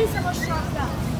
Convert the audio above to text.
？Eller zo'n